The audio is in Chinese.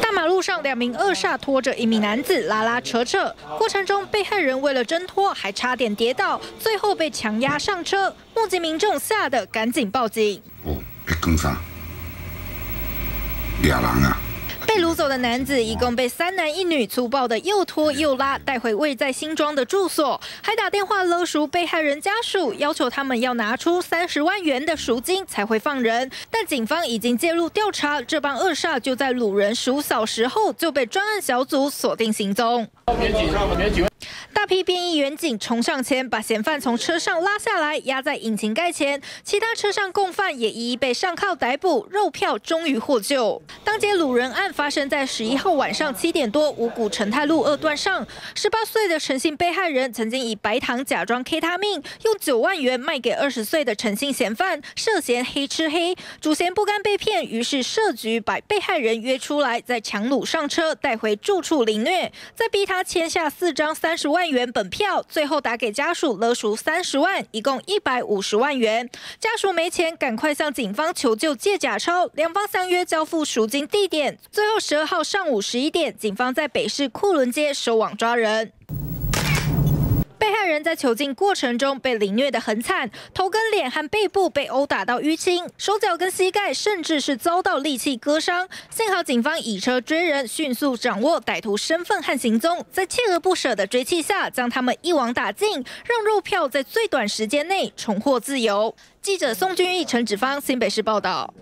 大马路上，两名恶煞拖着一名男子拉拉扯扯，过程中被害人为了挣脱，还差点跌倒，最后被强压上车。目击民众吓得赶紧报警。哦，会讲啥？俩人啊！被掳走的男子一共被三男一女粗暴的又拖又拉带回位在新庄的住所，还打电话勒赎被害人家属，要求他们要拿出三十万元的赎金才会放人。但警方已经介入调查，这帮恶煞就在掳人赎嫂时后就被专案小组锁定行踪。批便衣员警冲上前，把嫌犯从车上拉下来，压在引擎盖前。其他车上共犯也一一被上铐逮捕，肉票终于获救。当街掳人案发生在十一号晚上七点多，五股陈泰路二段上。十八岁的陈姓被害人曾经以白糖假装 K 他命，用九万元卖给二十岁的陈姓嫌犯，涉嫌黑吃黑。主嫌不甘被骗，于是设局把被害人约出来，再强掳上车，带回住处凌虐，再逼他签下四张三十万元本票，最后打给家属勒赎三十万，一共一百五十万元。家属没钱，赶快向警方求救借假钞，两方相约交付赎金地点。最后十二号上午十一点，警方在北市库伦街收网抓人。在囚禁过程中被凌虐得很惨，头跟脸和背部被殴打到淤青，手脚跟膝盖甚至是遭到利器割伤。幸好警方以车追人，迅速掌握歹徒身份和行踪，在锲而不舍的追击下，将他们一网打尽，让肉票在最短时间内重获自由。记者宋君毅、陈芷芳新北市报道。